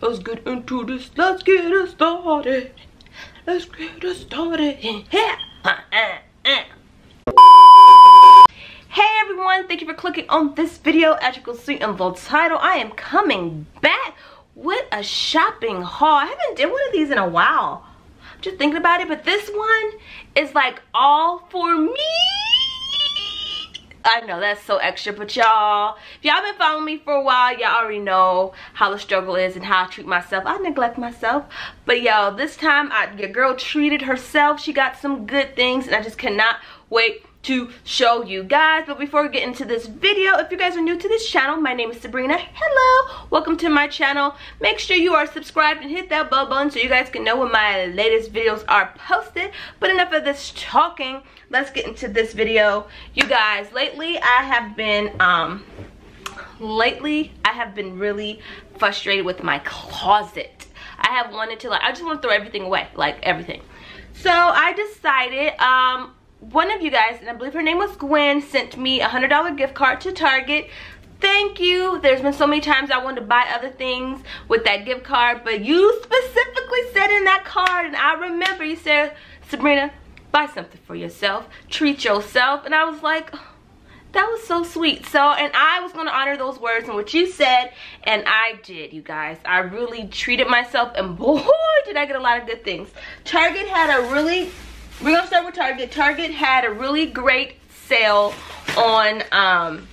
Let's get into this. Let's get it started. Let's get it started. Hey everyone, thank you for clicking on this video. As you can see in the title, I am coming back with a shopping haul. I haven't done one of these in a while. I'm just thinking about it, but this one is like all for me. I know that's so extra, but y'all, if y'all been following me for a while, y'all already know how the struggle is and how I treat myself. I neglect myself, but y'all, this time I, your girl treated herself. She got some good things, and I just cannot wait to show you guys. But before we get into this video if you guys are new to this channel my name is Sabrina. Hello welcome to my channel. Make sure you are subscribed and hit that bell button so you guys can know when my latest videos are posted. But enough of this talking. Let's get into this video. You guys lately I have been um lately I have been really frustrated with my closet. I have wanted to like I just want to throw everything away like everything. So I decided um one of you guys, and I believe her name was Gwen, sent me a $100 gift card to Target. Thank you. There's been so many times I wanted to buy other things with that gift card, but you specifically said in that card, and I remember you said, Sabrina, buy something for yourself, treat yourself, and I was like, oh, that was so sweet. So and i was going to honor those words and what you said and i did you guys. I really treated myself and boy did i get a lot of good things. Target had a really we're gonna start with Target. Target had a really great sale on um,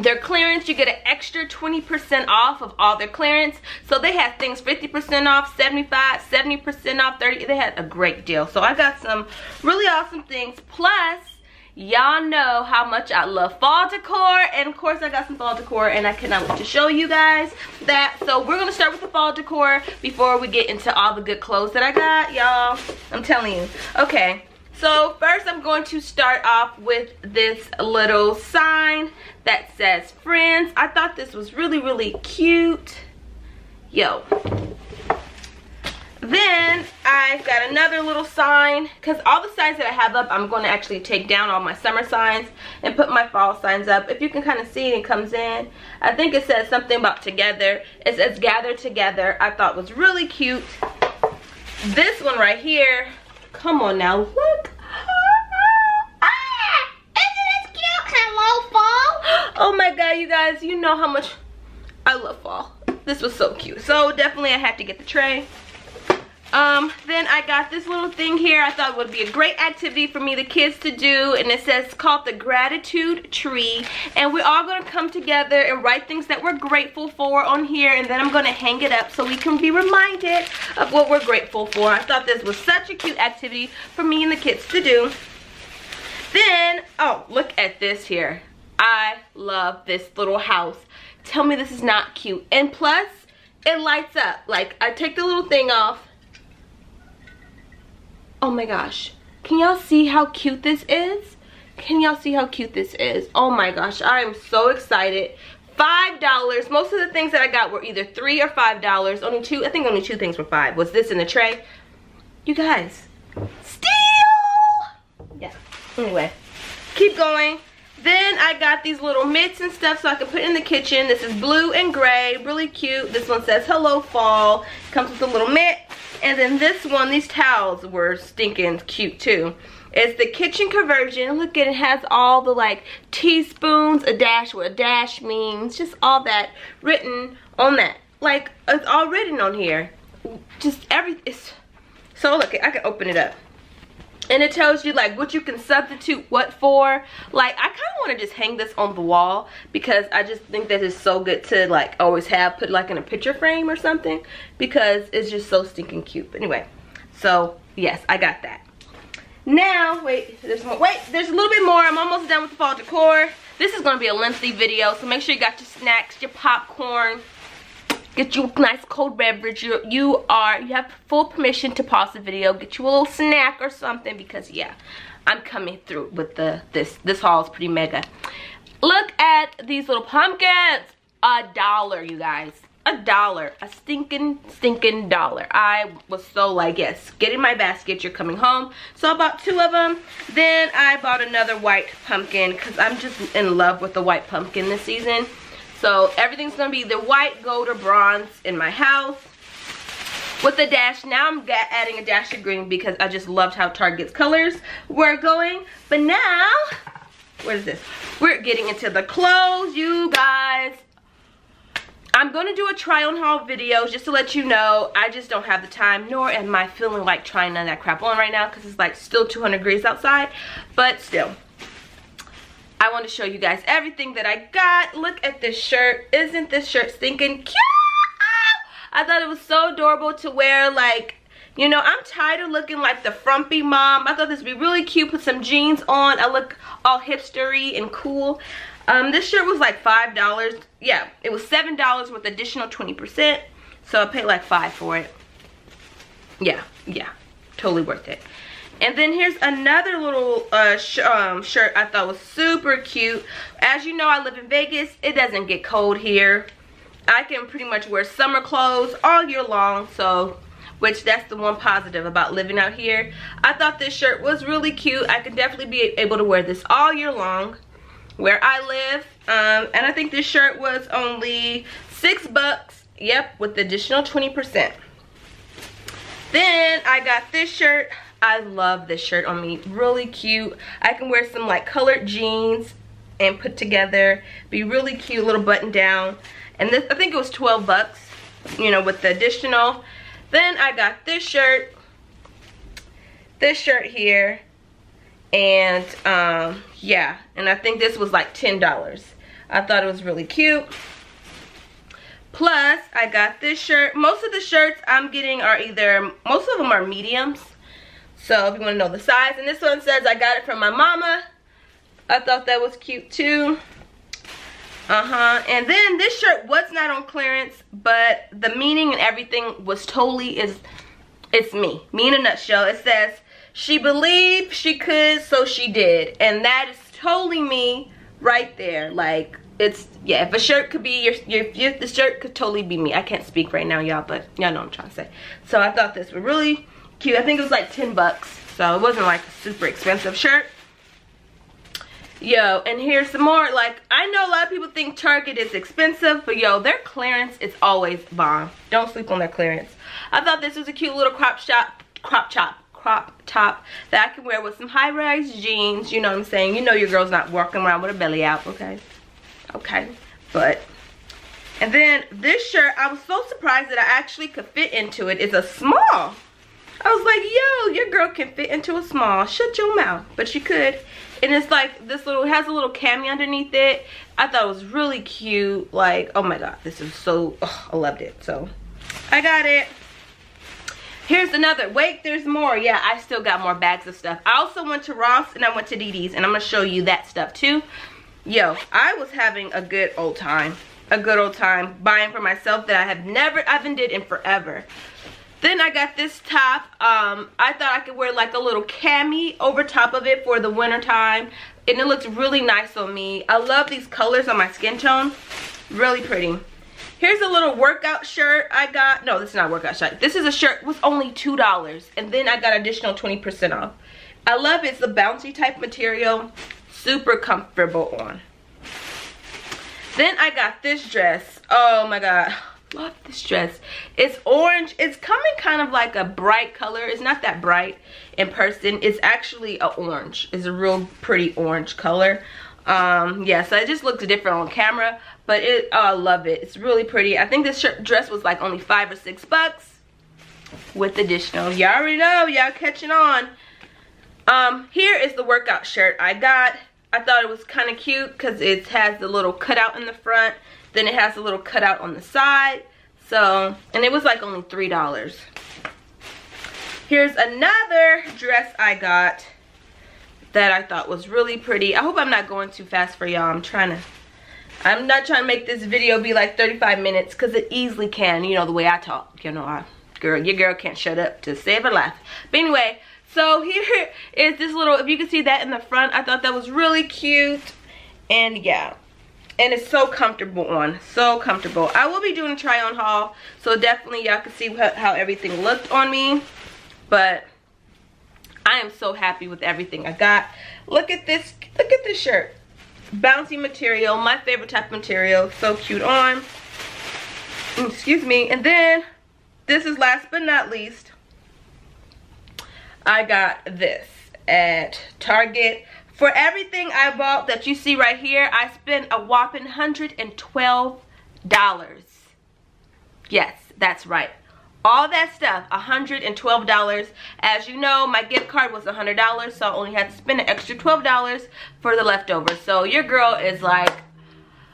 their clearance. You get an extra 20% off of all their clearance. So they had things 50% off, 75, 70% off, 30. They had a great deal. So I got some really awesome things. Plus, y'all know how much I love fall decor and of course I got some fall decor and I cannot wait to show you guys that. So we're gonna start with the fall decor before we get into all the good clothes that I got y'all. I'm telling you. Okay so first I'm going to start off with this little sign that says friends. I thought this was really really cute. Yo then I've got another little sign because all the signs that I have up, I'm going to actually take down all my summer signs and put my fall signs up. If you can kind of see it, comes in. I think it says something about together. It says gather together. I thought was really cute. This one right here, come on now, look. Ah, isn't this cute? Hello, fall. oh my god you guys you know how much i love fall this was so cute so definitely i have to get the tray um, then I got this little thing here. I thought it would be a great activity for me, the kids to do. And it says called the gratitude tree. And we're all going to come together and write things that we're grateful for on here. And then I'm going to hang it up so we can be reminded of what we're grateful for. I thought this was such a cute activity for me and the kids to do. Then, oh, look at this here. I love this little house. Tell me this is not cute. And plus, it lights up. Like, I take the little thing off Oh my gosh. Can y'all see how cute this is? Can y'all see how cute this is? Oh my gosh, I am so excited. Five dollars. Most of the things that I got were either three or five dollars. Only two, I think only two things were five. Was this in the tray? You guys, steal! Yeah, anyway, keep going. Then I got these little mitts and stuff so I can put in the kitchen. This is blue and gray, really cute. This one says hello fall. Comes with a little mitt and then this one, these towels were stinking cute too. It's the kitchen conversion. Look at it has all the like teaspoons, a dash, what a dash means, just all that written on that. Like it's all written on here. Just everything. So look, I can open it up and it tells you like what you can substitute what for. Like i kind of want to just hang this on the wall because i just think that it's so good to like always have put like in a picture frame or something because it's just so stinking cute. But anyway so yes i got that. Now wait there's more wait there's a little bit more. I'm almost done with the fall decor. This is going to be a lengthy video so make sure you got your snacks your popcorn get you a nice cold beverage. You, you are, you have full permission to pause the video, get you a little snack or something because yeah, I'm coming through with the, this, this haul is pretty mega. Look at these little pumpkins. A dollar, you guys. A dollar. A stinking, stinking dollar. I was so like, yes, get in my basket. You're coming home. So I bought two of them. Then I bought another white pumpkin because I'm just in love with the white pumpkin this season. So everything's gonna be either white, gold, or bronze in my house. With the dash, now I'm adding a dash of green because I just loved how Target's colors were going. But now, what is this? We're getting into the clothes, you guys. I'm going to do a try on haul video just to let you know I just don't have the time nor am I feeling like trying none of that crap on right now because it's like still 200 degrees outside but still I want to show you guys everything that I got look at this shirt isn't this shirt stinking cute I thought it was so adorable to wear like you know, I'm tired of looking like the frumpy mom. I thought this would be really cute. Put some jeans on. I look all hipstery and cool. Um, this shirt was like $5. Yeah, it was $7 with additional 20%. So I paid like 5 for it. Yeah, yeah, totally worth it. And then here's another little uh, sh um, shirt I thought was super cute. As you know, I live in Vegas. It doesn't get cold here. I can pretty much wear summer clothes all year long. So, which that's the one positive about living out here. I thought this shirt was really cute. I could definitely be able to wear this all year long where I live. Um, and I think this shirt was only six bucks. Yep, with additional 20%. Then I got this shirt. I love this shirt on me. Really cute. I can wear some like colored jeans and put together. Be really cute, little button down. And this, I think it was 12 bucks, you know, with the additional. Then I got this shirt. This shirt here and um, yeah and I think this was like $10 I thought it was really cute plus I got this shirt most of the shirts I'm getting are either most of them are mediums so if you want to know the size and this one says I got it from my mama I thought that was cute too uh-huh and then this shirt was not on clearance but the meaning and everything was totally is it's me me in a nutshell it says she believed she could, so she did. And that is totally me right there. Like, it's, yeah, if a shirt could be your, your, your the shirt could totally be me. I can't speak right now, y'all, but y'all know what I'm trying to say. So I thought this was really cute. I think it was like 10 bucks. So it wasn't like a super expensive shirt. Yo, and here's some more. Like, I know a lot of people think Target is expensive, but yo, their clearance is always bomb. Don't sleep on their clearance. I thought this was a cute little crop shop, crop chop crop top that I can wear with some high-rise jeans. You know what I'm saying? You know your girl's not walking around with a belly out, okay? Okay, but... And then this shirt, I was so surprised that I actually could fit into it. It's a small. I was like, yo, your girl can fit into a small. Shut your mouth. But she could. And it's like this little, has a little cami underneath it. I thought it was really cute. Like, oh my God, this is so, oh, I loved it. So, I got it. Here's another. Wait, there's more. Yeah, I still got more bags of stuff. I also went to Ross and I went to DD's and I'm going to show you that stuff too. Yo, I was having a good old time. A good old time buying for myself that I have never, I haven't did in forever. Then I got this top. Um, I thought I could wear like a little cami over top of it for the winter time. And it looks really nice on me. I love these colors on my skin tone. Really pretty. Here's a little workout shirt I got. No, this is not a workout shirt. This is a shirt was only $2. And then I got additional 20% off. I love it. It's the bouncy type material. Super comfortable on. Then I got this dress. Oh my God. Love this dress. It's orange. It's coming kind of like a bright color. It's not that bright in person. It's actually a orange. It's a real pretty orange color um yeah so it just looks different on camera but it oh, i love it it's really pretty i think this shirt dress was like only five or six bucks with additional y'all already know y'all catching on um here is the workout shirt i got i thought it was kind of cute because it has the little cutout in the front then it has a little cutout on the side so and it was like only three dollars here's another dress i got that I thought was really pretty. I hope I'm not going too fast for y'all. I'm trying to, I'm not trying to make this video be like 35 minutes because it easily can, you know, the way I talk. You know, I, girl, your girl can't shut up to save her life. But anyway, so here is this little, if you can see that in the front, I thought that was really cute. And yeah, and it's so comfortable on so comfortable i will be doing a try on haul so definitely y'all can see how everything looked on me but I am so happy with everything I got. Look at this, look at this shirt. bouncy material, my favorite type of material. So cute on. Mm, excuse me. And then, this is last but not least, I got this at Target. For everything I bought that you see right here, I spent a whopping $112. Yes, that's right. All that stuff, $112. As you know, my gift card was $100, so I only had to spend an extra $12 for the leftovers. So your girl is like,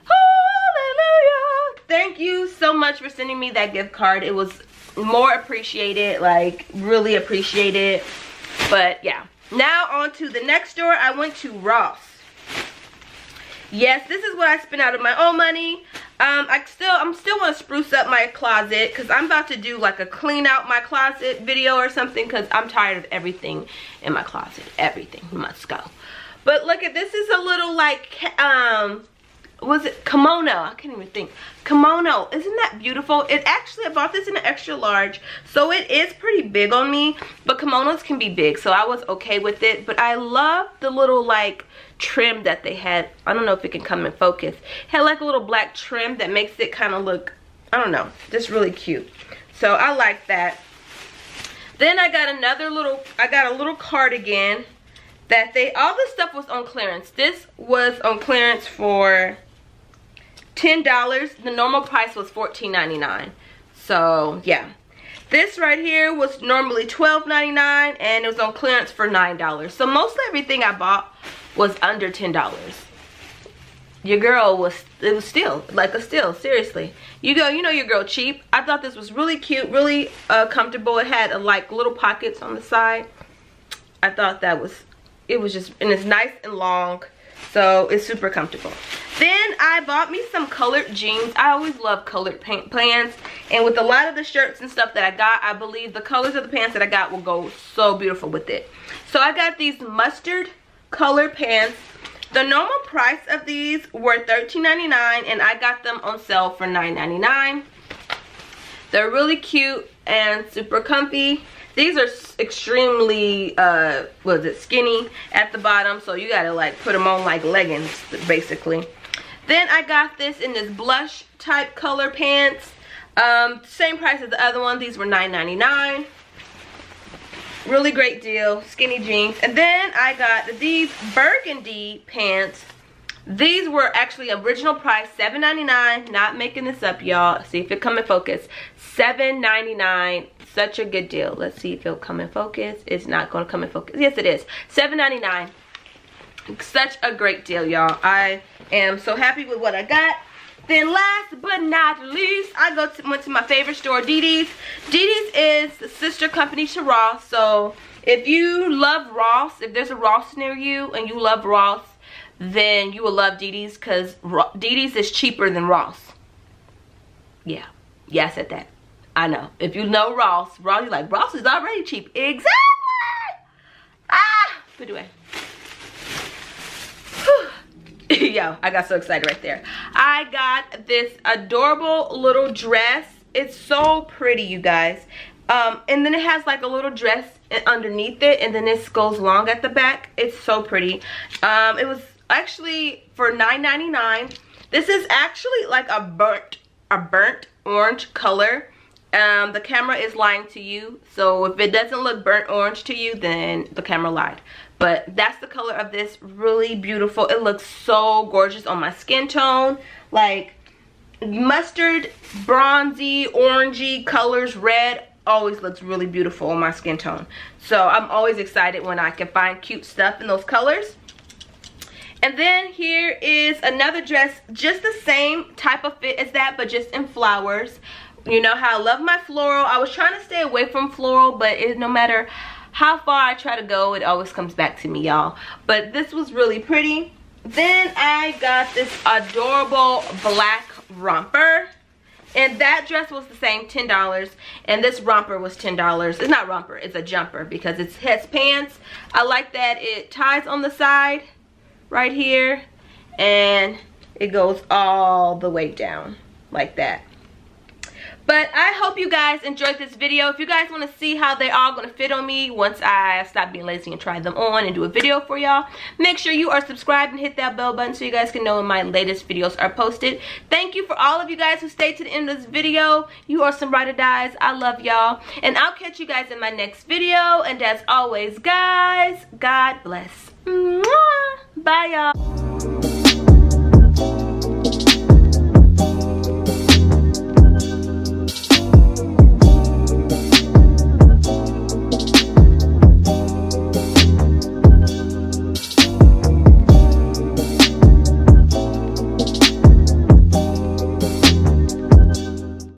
hallelujah. Thank you so much for sending me that gift card. It was more appreciated, like really appreciated. But yeah, now on to the next store. I went to Ross. Yes, this is what I spent out of my own money. Um, I still, I'm still want to spruce up my closet because I'm about to do like a clean out my closet video or something because I'm tired of everything in my closet. Everything must go. But look at this is a little like um was it kimono? I can't even think. Kimono. Isn't that beautiful? It actually i bought this in an extra large so it is pretty big on me but kimonos can be big so i was okay with it. But i love the little like trim that they had. I don't know if it can come in focus. It had like a little black trim that makes it kind of look i don't know just really cute. So i like that. Then i got another little i got a little cardigan that they all this stuff was on clearance. This was on clearance for $10. The normal price was $14.99. So, yeah. This right here was normally $12.99 and it was on clearance for $9. So mostly everything I bought was under $10. Your girl was, it was still, like a steal, seriously. You go, you know your girl cheap. I thought this was really cute, really uh, comfortable. It had uh, like little pockets on the side. I thought that was, it was just, and it's nice and long. So it's super comfortable. Then I bought me some colored jeans. I always love colored pants. And with a lot of the shirts and stuff that I got, I believe the colors of the pants that I got will go so beautiful with it. So I got these mustard colored pants. The normal price of these were $13.99 and I got them on sale for $9.99. They're really cute and super comfy. These are extremely, uh, was it, skinny at the bottom. So you gotta like put them on like leggings, basically. Then I got this in this blush type color pants. Um, same price as the other one. These were $9.99. Really great deal. Skinny jeans. And then I got these burgundy pants. These were actually original price, $7.99. Not making this up, y'all. See if it come in focus. $7.99 such a good deal. Let's see if it'll come in focus. It's not going to come in focus. Yes, it is. $7.99. Such a great deal, y'all. I am so happy with what I got. Then last but not least, I go to, went to my favorite store, DD's. DD's is the sister company to Ross. So if you love Ross, if there's a Ross near you and you love Ross, then you will love DD's because DD's is cheaper than Ross. Yeah. Yeah, I said that. I know. If you know Ross, Ross, you're like, Ross is already cheap. Exactly! Ah! Put it away. Yo, I got so excited right there. I got this adorable little dress. It's so pretty, you guys. Um, and then it has like a little dress underneath it and then this goes long at the back. It's so pretty. Um, it was actually for $9.99. This is actually like a burnt, a burnt orange color um, the camera is lying to you so if it doesn't look burnt orange to you then the camera lied. But that's the color of this really beautiful it looks so gorgeous on my skin tone. Like mustard bronzy orangey colors red always looks really beautiful on my skin tone. So i'm always excited when i can find cute stuff in those colors. And then here is another dress just the same type of fit as that but just in flowers you know how I love my floral. I was trying to stay away from floral, but it, no matter how far I try to go, it always comes back to me, y'all. But this was really pretty. Then I got this adorable black romper. And that dress was the same, $10. And this romper was $10. It's not romper, it's a jumper because it has pants. I like that it ties on the side right here. And it goes all the way down like that. But i hope you guys enjoyed this video. If you guys want to see how they're all gonna fit on me once i stop being lazy and try them on and do a video for y'all make sure you are subscribed and hit that bell button so you guys can know when my latest videos are posted. Thank you for all of you guys who stayed to the end of this video. You are some ride dies. I love y'all. And i'll catch you guys in my next video. And as always guys god bless. Mwah! bye y'all